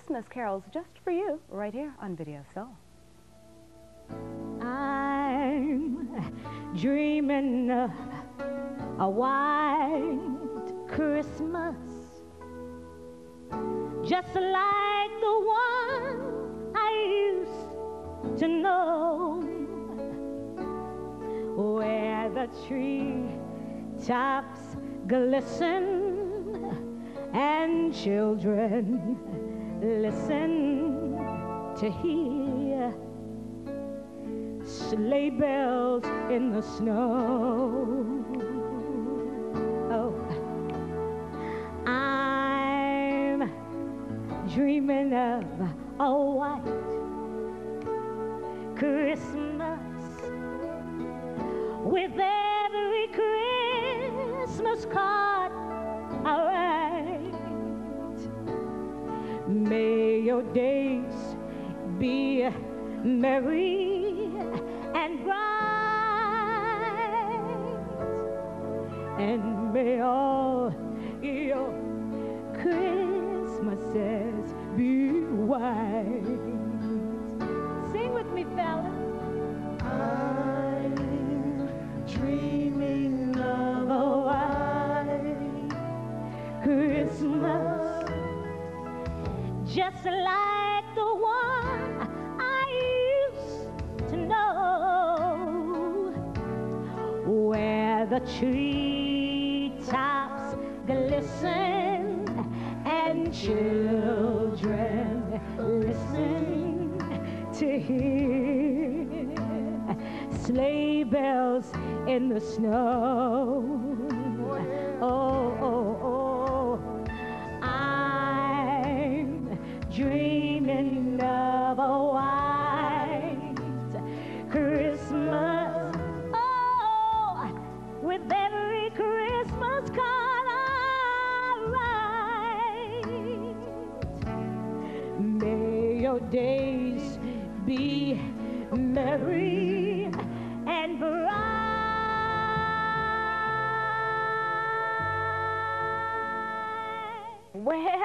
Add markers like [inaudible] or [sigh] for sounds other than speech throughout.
Christmas carols just for you right here on Video Soul. I'm dreaming of a white Christmas just like the one I used to know where the tree tops glisten and children listen to hear sleigh bells in the snow. Oh, I'm dreaming of a white Christmas with every Christmas card May your days be merry and bright, and may all your Christmases be white. Sing with me, fellas. I'm dreaming the treetops glisten and children listen to hear sleigh bells in the snow. Oh, oh,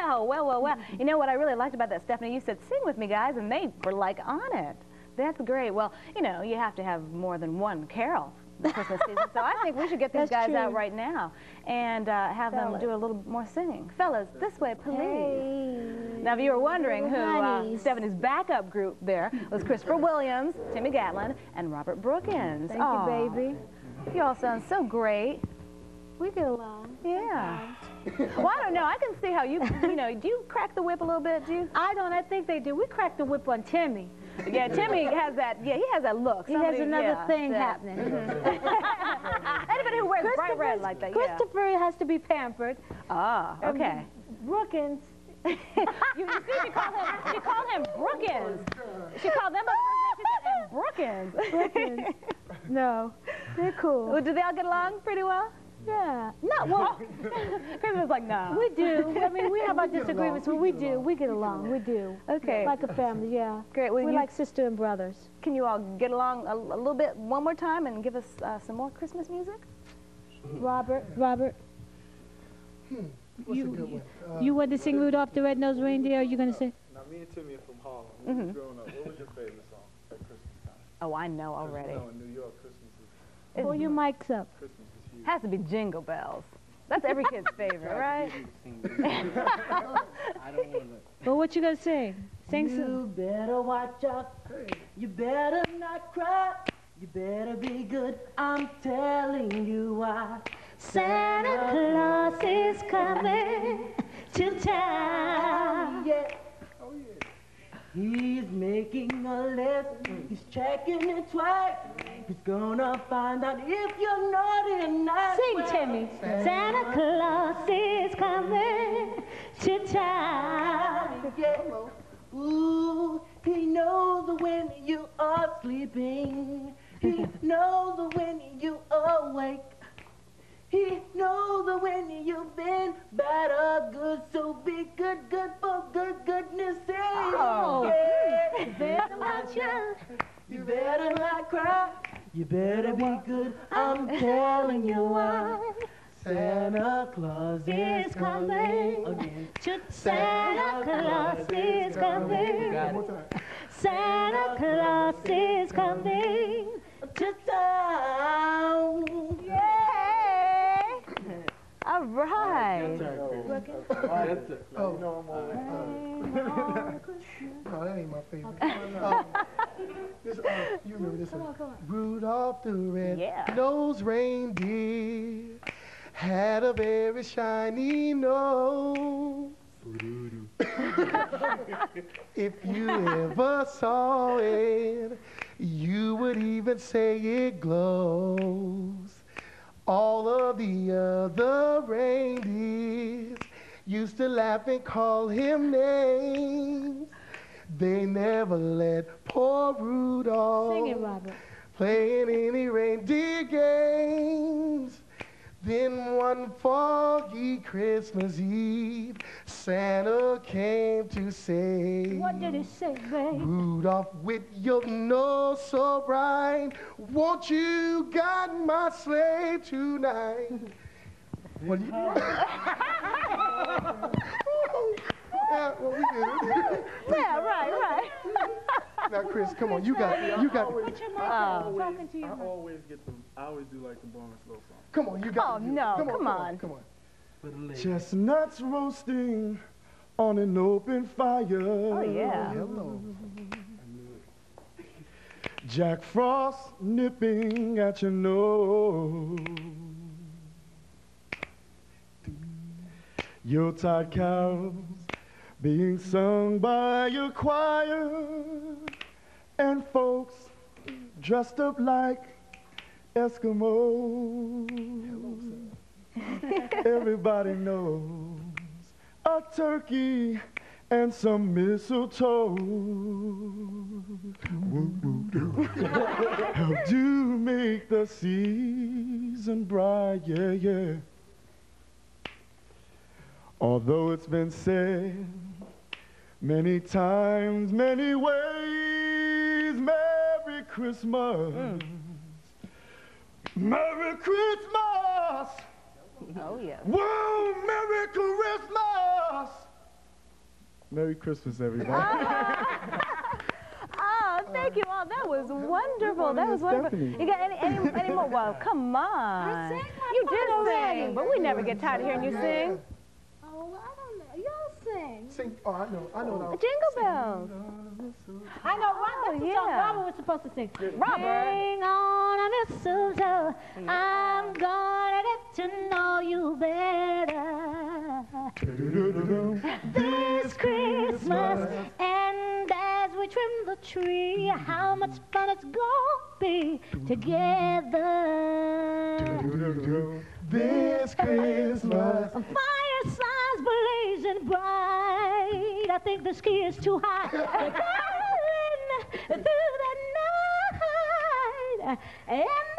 bright. Well, well, well. You know what I really liked about that, Stephanie? You said, sing with me, guys, and they were like on it. That's great. Well, you know, you have to have more than one carol the Christmas season. So I think we should get these That's guys out right now and uh, have them do a little more singing. Fellas, this way, please. Hey. Now, if you were wondering who uh, Stephanie's backup group there was Christopher Williams, Timmy Gatling, and Robert Brookins. Thank Aw, you, baby. You all sound so great. We get along. Yeah. well, I don't know. I can see how you, you know, do you crack the whip a little bit? Do you? I don't. I think they do. We cracked the whip on Timmy. Yeah, Timmy has that. Yeah, he has that look. He has another yeah, thing that- happening. [laughs] Anybody who wears bright red like that, yeah. Christopher has to be pampered. Ah, Um, okay. Brookins. [laughs] you, you see, she called him. She called him Brookins. She called them up first. She said, and Brookins. No, they're cool. Well, do they all get along pretty well? Yeah. No, well, [laughs] Christmas like no. we do. I mean, we have our [laughs] disagreements, but we do. We get along. We do. Okay. Like a family, yeah. Great. Well, We're like sister and brothers. can you all get along a, a little bit one more time and give us uh, some more Christmas music? Robert, Robert, What's a good? Uh, you want to sing Rudolph the Red-Nosed Reindeer? Or you gonna sing? Now, me and Timmy are from Harlem. When we was growing up, what was your favorite song at Christmas time? Oh, I know already. You know, in New York, Christmas is, Pull your mics up. Christmas is huge. Has to be Jingle Bells. That's every kid's [laughs] favorite, right? I don't want to. [laughs] Well, what you gonna sing? Sing some. You better watch out. You better not cry. You better be good. I'm telling you why. Santa Claus is coming to town. Oh, yeah. Oh yeah. He's making a list. He's checking it twice. He's gonna find out if you're naughty or not. Sing, Well, Timmy. Santa Claus is coming to town. Yeah. Ooh, he knows when you are sleeping. He [laughs] knows when you are awake. He knows when you've been bad or good. So be good, good for good, goodness sake. Oh. Yeah. [laughs] Watch out. You better not cry. You better be good. I'm telling you why. Santa Claus is coming again. Santa Claus is coming. Santa Claus is coming to town. Yay! All right. Oh, no, I'm always, no, that ain't my favorite. Um, this, uh, you remember this one? Rudolph the Yeah. red-nosed reindeer had a very shiny nose. if you ever saw it, you would even say it glows. All of the other reindeers used to laugh and call him names. They never let poor Rudolph Sing it, Robert. play in any reindeer games. Then one foggy Christmas Eve, Santa came to say, What did he say, babe? Rudolph, with your nose so bright, won't you guide my sleigh tonight? What do you? [laughs] yeah, well, we did it. Yeah, right, right. now, Chris, come on, you got, you got, it. Put your mic Oh. on. Talking to I always get the, I always do like the bonus slow song. come on, you got. Oh, no, come come on, on. come on. Chestnuts roasting on an open fire. Oh, yeah. Hello. Jack Frost nipping at your nose. Yuletide carols being sung by your choir. And folks dressed up like Eskimos. Everybody knows a turkey and some mistletoe. Help to make the season bright, yeah, yeah. Although it's been said many times, many ways, Merry Christmas. Hmm. Merry Christmas! Oh, yeah. Whoa, Merry Christmas! Merry Christmas, everybody. [laughs] Oh, thank you all. That was wonderful. That was wonderful. Stephanie. You got any, any, any more? Well, come [laughs] on. You part did already. sing, but we never get tired of hearing you sing. Oh, I don't know. Y'all sing. Sing. Oh, I know. I know. Now. Jingle bells. I know, Robert. That's oh, the song yeah. Robert was supposed to sing. Robert. Hang on a mistletoe. I'm gonna get to know you better. This Christmas, and as we trim the tree, how much fun it's gonna be together. This Christmas. Firesides blazing bright. I think the ski is too high. [laughs] Caroling through the night. And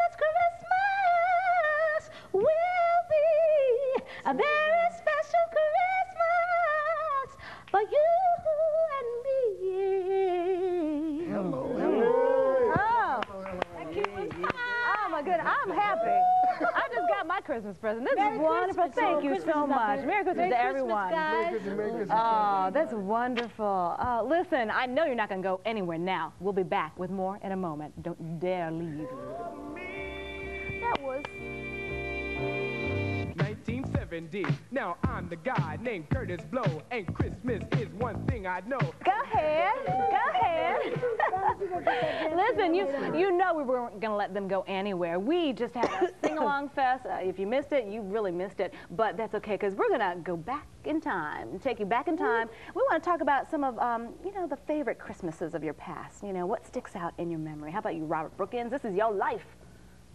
Merry is wonderful. Christmas. Thank you Christmas so much. up. Merry Christmas Merry to everyone. guys. Christmas, Oh, that's wonderful. Uh, listen, I know you're not going to go anywhere now. We'll be back with more in a moment. Don't dare leave. 1970. Now I'm the guy named Kurtis Blow, and Christmas is one thing I know. Go ahead. Go ahead. [laughs] Listen, you you know we weren't going to let them go anywhere. We just had a [coughs] sing-along fest. Uh, if you missed it, you really missed it. But that's okay because we're going to go back in time take you back in time. We want to talk about some of, um, you know, the favorite Christmases of your past. You know, what sticks out in your memory. How about you, Robert Brookins? This is your life.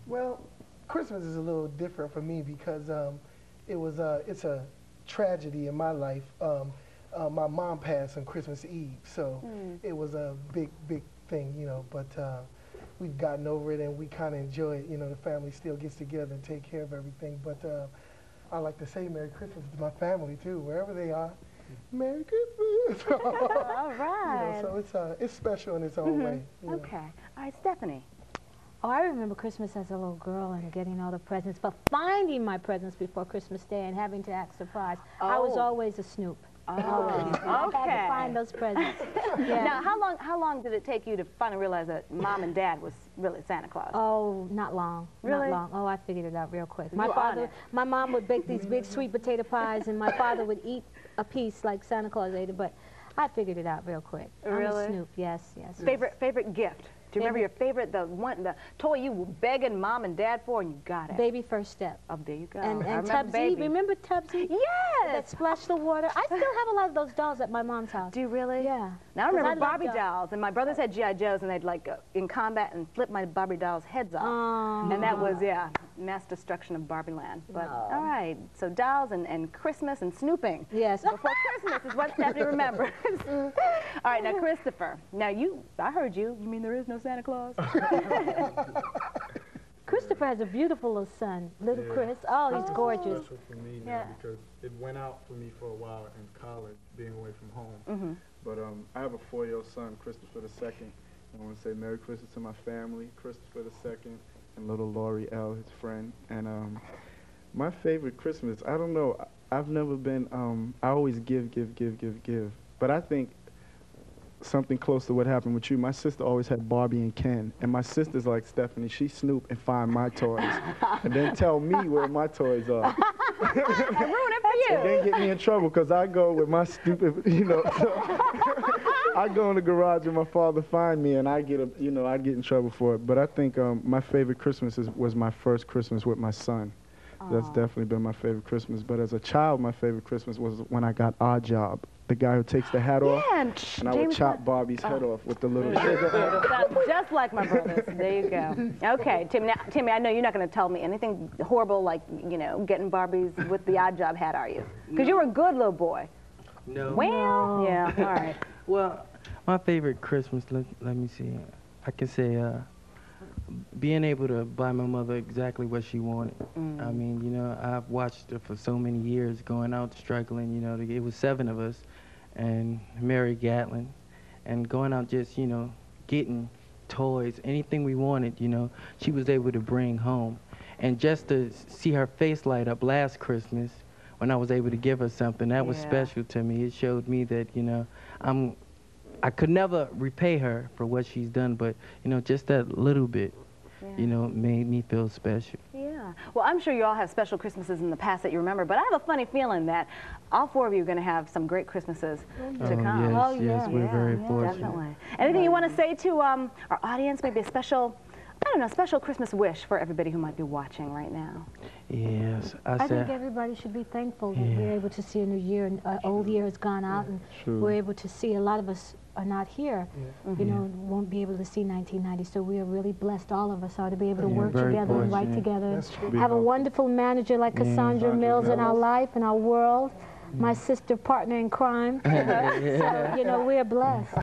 Well, Christmas is a little different for me because um, it was uh, it's a tragedy in my life. Um, uh, my mom passed on Christmas Eve, so it was a big, big thing, you know. But uh, we've gotten over it, and we kind of enjoy it. You know, the family still gets together and take care of everything. But uh, I like to say Merry Christmas to my family too, wherever they are. Merry Christmas. [laughs] [laughs] All right. You know, so it's uh, it's special in its own way. you know. Okay. All right, Stephanie. Oh, I remember Christmas as a little girl and getting all the presents, but finding my presents before Christmas Day and having to act surprised. I was Oh. always a snoop. Oh, okay. I had to find those presents. [laughs] yeah. Now, how long how long did it take you to finally realize that mom and dad was really Santa Claus? Oh, not long. Really? Not long. Oh, I figured it out real quick. My father, my mom would bake these big sweet potato pies, and my father would eat a piece like Santa Claus ate it. But I figured it out real quick. Really? I'm a snoop. Yes, yes. yes. Favorite favorite gift? Do you remember your favorite the one the toy you were begging mom and dad for and you got it? Baby first step. Oh, there you go. And, and remember Tubbsy. baby. Remember Tubbsy? That splashed the water. I still have a lot of those dolls at my mom's house. Do you really? Yeah. Now I remember I Barbie dolls. dolls, and my brothers had GI Joes, and they'd like go in combat and flip my Barbie dolls' heads off. Oh. And that was, yeah, mass destruction of Barbie land. But, all right, so dolls and, and Christmas and snooping. Yes. Before Christmas is what [laughs] Stephanie remembers. all right, now, Christopher. Now, you, I heard you. You mean there is no Santa Claus? [laughs] Christopher has a beautiful little son, little Yeah. Chris. Oh, he's gorgeous. special for me Yeah. because it went out for me for a while in college, being away from home. mm-hmm. But um, I have a four-year-old son, Christopher the second. I want to say Merry Christmas to my family, Christopher the second, and little Laurie L, his friend. And um, my favorite Christmas, I don't know. I've never been. Um, I always give, give, give, give, give. But I think something close to what happened with you. My sister always had Barbie and Ken, and my sister's like Stephanie. She snoop and find my toys, and then tell me where my toys are. And [laughs] ruin it for And then get me in trouble because I go with my stupid, you know. [laughs] I go in the garage and my father find me and I get a, you know, I get in trouble for it. But I think um, my favorite Christmas is, was my first Christmas with my son. That's definitely been my favorite Christmas. But as a child, my favorite Christmas was when I got Odd Job, the guy who takes the hat off, Yeah, and, and I would James chop Barbie's head off with the little. Sounds [laughs] just [laughs] like my brothers. There you go. Okay, Tim. Now, Timmy, I know you're not going to tell me anything horrible like you know getting Barbies with the odd job hat, are you? Because you were a good little boy. No. Well, yeah. All right. Well, my favorite Christmas, let, let me see. I can say uh, being able to buy my mother exactly what she wanted. I mean, you know, I've watched her for so many years going out struggling, you know, to- it was seven of us, and Mary Gatling, and going out just, you know, getting toys, anything we wanted, you know, she was able to bring home. And just to see her face light up last Christmas when I was able to give her something, that was special to me. It showed me that, you know, I'm I could never repay her for what she's done, but you know, just that little bit, you know, made me feel special. Yeah. Well, I'm sure you all have special Christmases in the past that you remember, but I have a funny feeling that all four of you are going to have some great Christmases to oh, come. yes, Oh, yes, yeah, we're yeah, very yeah, fortunate. Definitely. Anything you want to say to um, our audience? Maybe a special, don't know, special Christmas wish for everybody who might be watching right now. Yes, I, I think everybody should be thankful that Yeah. we're able to see a new year and uh, old year has gone out and True. we're able to see a lot of us are not here you know won't be able to see 1990 so we are really blessed all of us are to be able to Yeah, work together and write fortunate. together That's true. Be have a wonderful manager like Cassandra Cassandra Mills in our life in our world my sister partner in crime [laughs] so you know we're blessed